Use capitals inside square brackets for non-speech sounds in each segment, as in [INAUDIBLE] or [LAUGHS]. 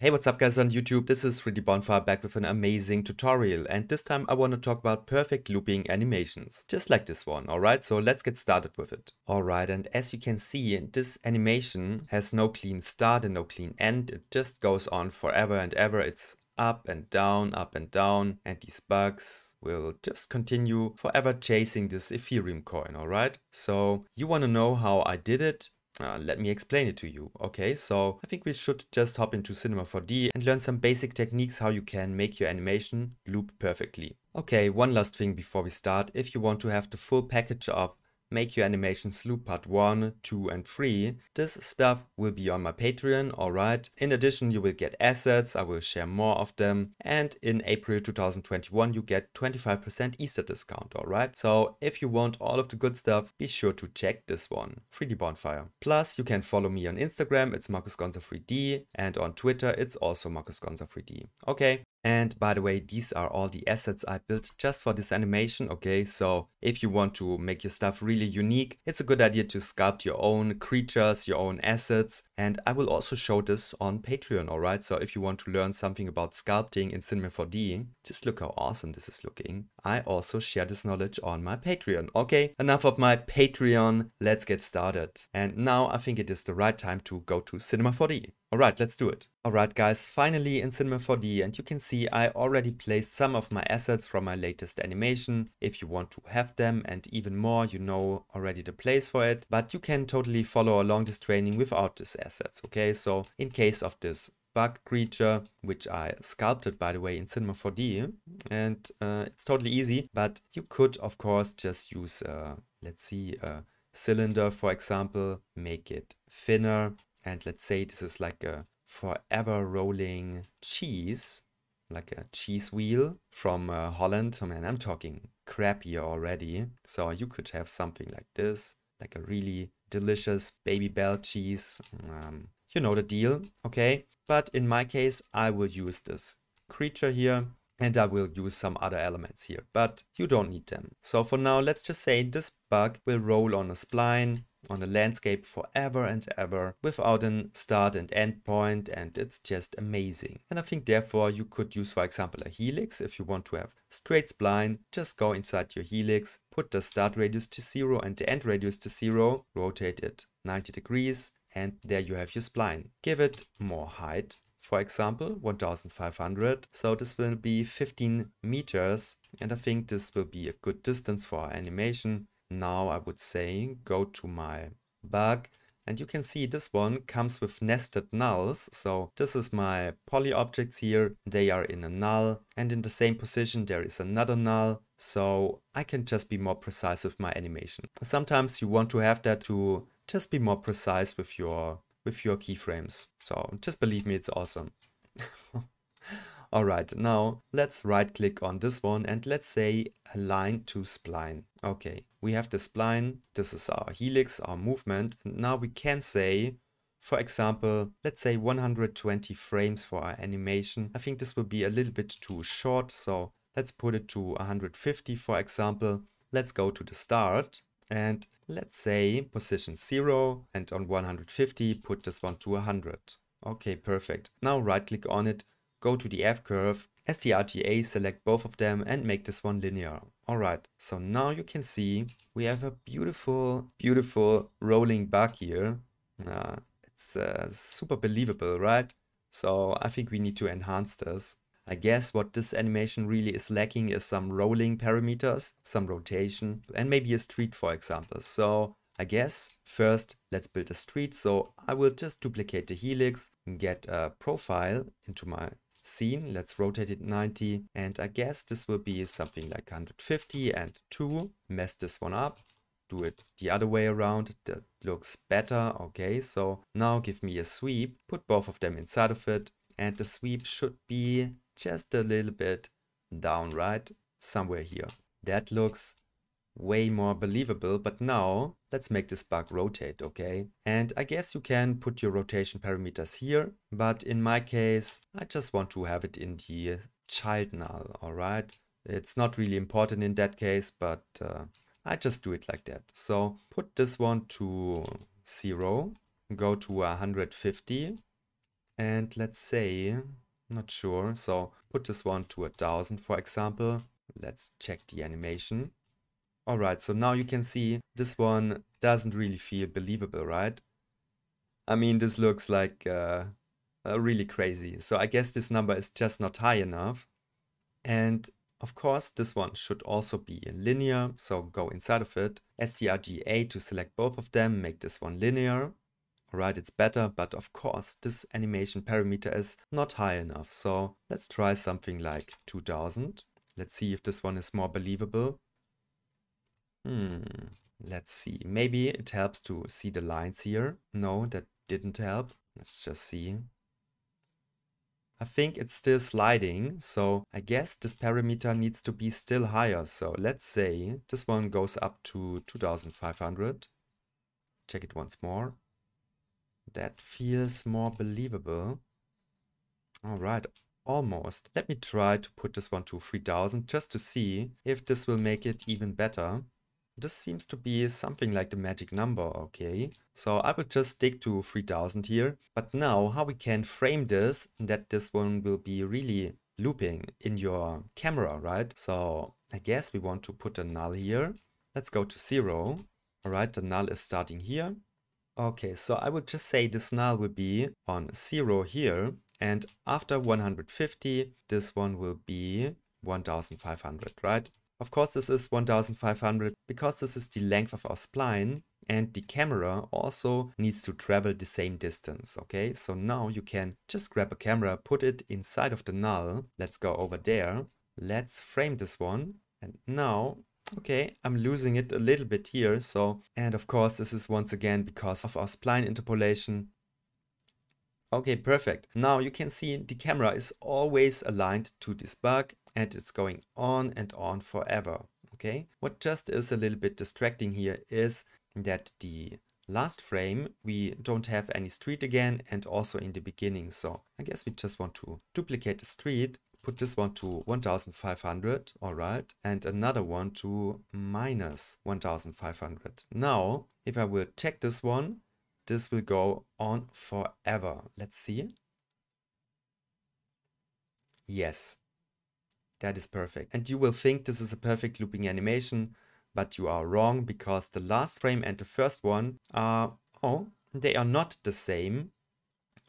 Hey, what's up guys on YouTube? This is 3D Bonfire back with an amazing tutorial and this time I want to talk about perfect looping animations, just like this one, alright? So let's get started with it. Alright, and as you can see, this animation has no clean start and no clean end, it just goes on forever and ever, it's up and down, up and down, and these bugs will just continue forever chasing this Ethereum coin, alright? So you want to know how I did it? Uh, let me explain it to you. Okay, so I think we should just hop into Cinema 4D and learn some basic techniques how you can make your animation loop perfectly. Okay, one last thing before we start. If you want to have the full package of Make Your Animations Loop Part 1, 2 and 3. This stuff will be on my Patreon, alright. In addition, you will get assets, I will share more of them. And in April 2021, you get 25% Easter discount, alright. So if you want all of the good stuff, be sure to check this one, 3D Bonfire. Plus, you can follow me on Instagram, it's Markus Gonza 3D, and on Twitter, it's also Markus Gonza 3D. Okay, and by the way, these are all the assets I built just for this animation, okay? So if you want to make your stuff really unique, it's a good idea to sculpt your own creatures, your own assets. And I will also show this on Patreon, alright? So if you want to learn something about sculpting in Cinema 4D, just look how awesome this is looking. I also share this knowledge on my Patreon. Okay, enough of my Patreon, let's get started. And now I think it is the right time to go to Cinema 4D. Alright, let's do it. Alright guys, finally in Cinema 4D and you can see I already placed some of my assets from my latest animation. If you want to have them and even more, you know already the place for it. But you can totally follow along this training without these assets, okay? So in case of this bug creature, which I sculpted by the way in Cinema 4D and uh, it's totally easy, but you could of course just use, uh, let's see, a cylinder for example, make it thinner and let's say this is like a forever rolling cheese, like a cheese wheel from uh, Holland. Oh man, I'm talking crap here already. So you could have something like this, like a really delicious Babybel cheese. Um, you know the deal, okay? But in my case, I will use this creature here and I will use some other elements here, but you don't need them. So for now, let's just say this bug will roll on a spline on a landscape forever and ever without a start and end point and it's just amazing. And I think therefore you could use for example a helix if you want to have straight spline, just go inside your helix, put the start radius to zero and the end radius to zero, rotate it 90 degrees and there you have your spline. Give it more height, for example 1500 so this will be 15 meters and I think this will be a good distance for our animation now I would say go to my bug and you can see this one comes with nested nulls. So this is my poly objects here. They are in a null and in the same position there is another null. So I can just be more precise with my animation. Sometimes you want to have that to just be more precise with your with your keyframes. So just believe me, it's awesome. [LAUGHS] Alright, now let's right click on this one and let's say align to spline. Okay, we have the spline, this is our helix, our movement, and now we can say, for example, let's say 120 frames for our animation. I think this will be a little bit too short, so let's put it to 150 for example. Let's go to the start and let's say position 0 and on 150 put this one to 100. Okay, perfect. Now right click on it go to the F-curve, STRGA, select both of them and make this one linear. Alright, so now you can see we have a beautiful, beautiful rolling bug here. Uh, it's uh, super believable, right? So I think we need to enhance this. I guess what this animation really is lacking is some rolling parameters, some rotation, and maybe a street, for example. So I guess first let's build a street. So I will just duplicate the helix, get a profile into my scene. Let's rotate it 90 and I guess this will be something like 150 and 2. Mess this one up. Do it the other way around. That looks better. Okay, so now give me a sweep. Put both of them inside of it. And the sweep should be just a little bit down, right? Somewhere here. That looks way more believable. But now let's make this bug rotate, okay? And I guess you can put your rotation parameters here, but in my case, I just want to have it in the child null, all right? It's not really important in that case, but uh, I just do it like that. So put this one to zero, go to 150, And let's say, not sure, so put this one to a thousand, for example. Let's check the animation. Alright, so now you can see this one doesn't really feel believable, right? I mean, this looks like uh, uh, really crazy. So I guess this number is just not high enough. And of course, this one should also be linear, so go inside of it. STRGA to select both of them, make this one linear. Alright, it's better, but of course, this animation parameter is not high enough. So let's try something like 2000. Let's see if this one is more believable. Hmm, let's see. Maybe it helps to see the lines here. No, that didn't help. Let's just see. I think it's still sliding, so I guess this parameter needs to be still higher. So let's say this one goes up to 2500. Check it once more. That feels more believable. All right, almost. Let me try to put this one to 3000 just to see if this will make it even better. This seems to be something like the magic number, okay. So I will just stick to 3000 here. But now how we can frame this, that this one will be really looping in your camera, right? So I guess we want to put a null here. Let's go to zero. All right, the null is starting here. Okay, so I would just say this null will be on zero here. And after 150, this one will be 1500, right? Of course, this is 1500 because this is the length of our spline and the camera also needs to travel the same distance. Okay, so now you can just grab a camera, put it inside of the null. Let's go over there. Let's frame this one. And now Okay, I'm losing it a little bit here, so, and of course this is once again because of our spline interpolation. Okay, perfect. Now you can see the camera is always aligned to this bug and it's going on and on forever. Okay, what just is a little bit distracting here is that the last frame we don't have any street again and also in the beginning. So I guess we just want to duplicate the street, put this one to 1500, all right, and another one to minus 1500. Now, if I will check this one, this will go on forever. Let's see. Yes, that is perfect. And you will think this is a perfect looping animation, but you are wrong because the last frame and the first one are, oh, they are not the same.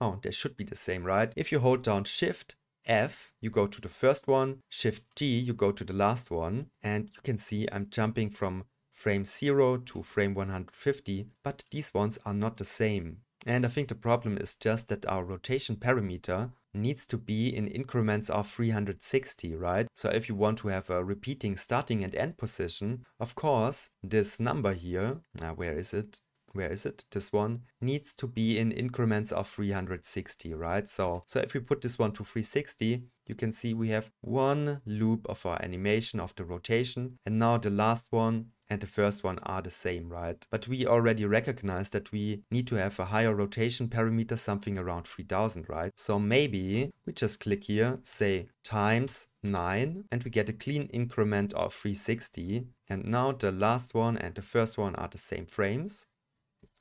Oh, they should be the same, right? If you hold down Shift F, you go to the first one, Shift G, you go to the last one, and you can see I'm jumping from frame 0 to frame 150, but these ones are not the same. And I think the problem is just that our rotation parameter needs to be in increments of 360, right? So if you want to have a repeating starting and end position, of course, this number here, where is it? Where is it? This one needs to be in increments of 360, right? So, so if we put this one to 360, you can see we have one loop of our animation of the rotation. And now the last one and the first one are the same, right? But we already recognize that we need to have a higher rotation parameter, something around 3000, right? So maybe we just click here, say times 9, and we get a clean increment of 360. And now the last one and the first one are the same frames.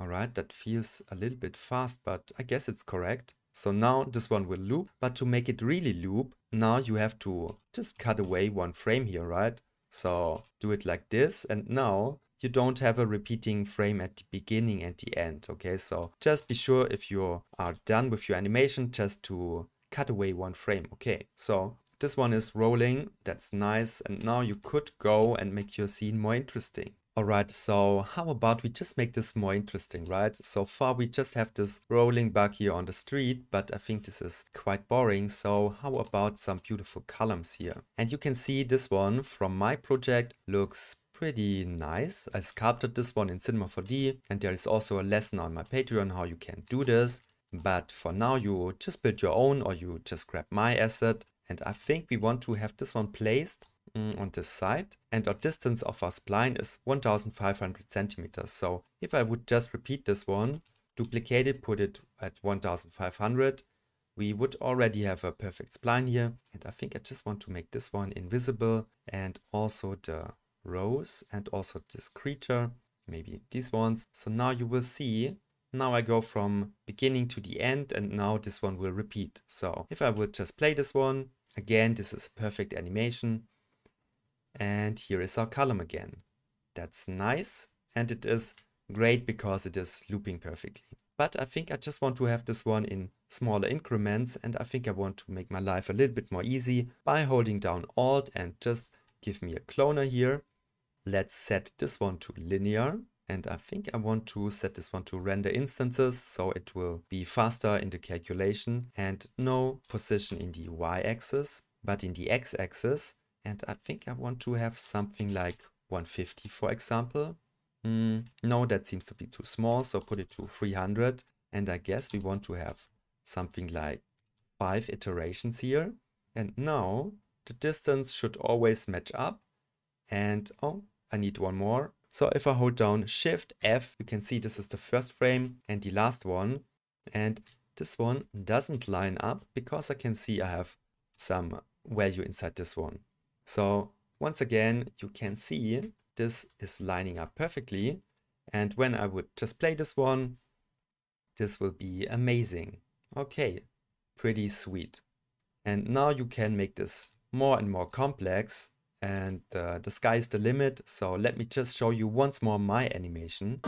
All right, that feels a little bit fast, but I guess it's correct. So now this one will loop, but to make it really loop, now you have to just cut away one frame here, right? So do it like this and now you don't have a repeating frame at the beginning and the end. Okay, so just be sure if you are done with your animation just to cut away one frame. Okay, so this one is rolling, that's nice. And now you could go and make your scene more interesting. Alright, so how about we just make this more interesting, right? So far we just have this rolling bug here on the street, but I think this is quite boring. So how about some beautiful columns here? And you can see this one from my project looks pretty nice. I sculpted this one in Cinema 4D and there is also a lesson on my Patreon how you can do this. But for now you just build your own or you just grab my asset. And I think we want to have this one placed on this side and our distance of our spline is 1500 centimeters. So if I would just repeat this one, duplicate it, put it at 1500, we would already have a perfect spline here. And I think I just want to make this one invisible and also the rows and also this creature, maybe these ones. So now you will see now I go from beginning to the end and now this one will repeat. So if I would just play this one, again, this is a perfect animation. And here is our column again. That's nice. And it is great because it is looping perfectly. But I think I just want to have this one in smaller increments and I think I want to make my life a little bit more easy by holding down Alt and just give me a cloner here. Let's set this one to linear and I think I want to set this one to render instances so it will be faster in the calculation and no position in the y-axis but in the x-axis and I think I want to have something like 150 for example. Mm, no, that seems to be too small so put it to 300 and I guess we want to have something like 5 iterations here and now the distance should always match up and oh I need one more so if I hold down Shift F, you can see this is the first frame and the last one. And this one doesn't line up because I can see I have some value inside this one. So once again, you can see this is lining up perfectly. And when I would just play this one, this will be amazing. Okay, pretty sweet. And now you can make this more and more complex and uh, the sky is the limit. So let me just show you once more my animation.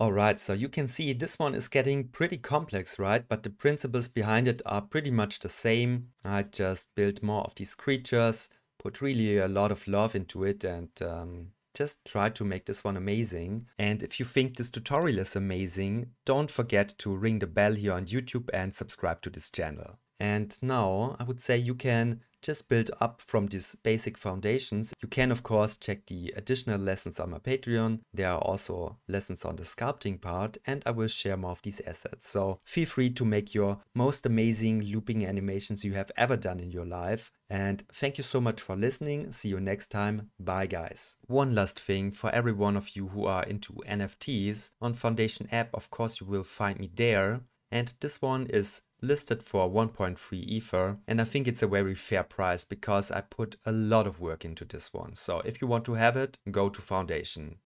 Alright, so you can see this one is getting pretty complex, right? But the principles behind it are pretty much the same. I just built more of these creatures, put really a lot of love into it and um, just try to make this one amazing. And if you think this tutorial is amazing, don't forget to ring the bell here on YouTube and subscribe to this channel. And now I would say you can just build up from these basic foundations. You can of course check the additional lessons on my Patreon. There are also lessons on the sculpting part and I will share more of these assets. So feel free to make your most amazing looping animations you have ever done in your life. And thank you so much for listening. See you next time. Bye guys. One last thing for every one of you who are into NFTs on Foundation app, of course you will find me there. And this one is listed for 1.3 Ether and I think it's a very fair price because I put a lot of work into this one. So if you want to have it, go to Foundation.